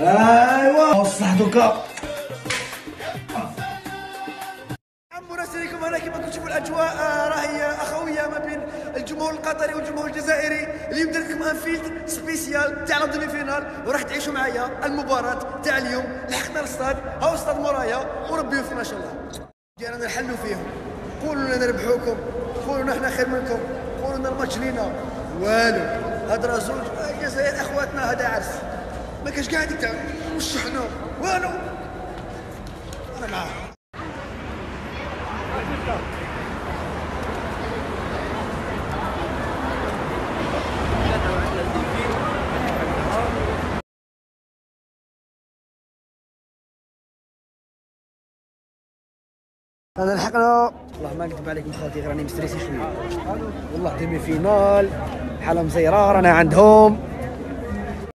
ايوا صح دوك مراسلكم هنا كما تشوفوا الأجواء آه، راهي اخويه ما بين الجمهور القطري والجمهور الجزائري. اليوم درت لكم un field spécial تاع ال demi-finale وراح تعيشوا معايا المباراة تاع اليوم. لحقنا الاستاد هاو استاد مورايا وربي يوفقنا ان شاء الله. ديالنا نحلوا فيهم. قولوا لنا نربحوكم قولوا لنا إحنا خير منكم قولوا لنا الماتش لينا. والو هضره زوج آه، الجزائر أخواتنا هذا عرس. ما كاش قاعد تاع وش إحنا والو. أنا معاه انا لحقنا والله ما نكذب عليكم خوتي غير راني مستريسي شوية. والله ديمي فينال حالة مزيره رانا عندهم.